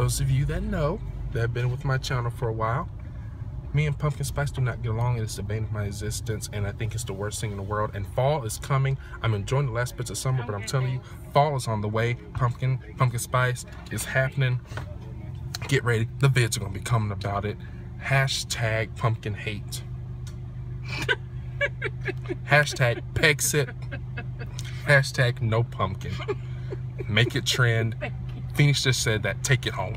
those of you that know, that have been with my channel for a while, me and pumpkin spice do not get along. It's the bane of my existence and I think it's the worst thing in the world. And fall is coming. I'm enjoying the last bits of summer but I'm telling you fall is on the way. Pumpkin pumpkin spice is happening. Get ready. The vids are gonna be coming about it. Hashtag pumpkin hate. Hashtag Pexit. Hashtag no pumpkin. Make it trend Phoenix just said that take it home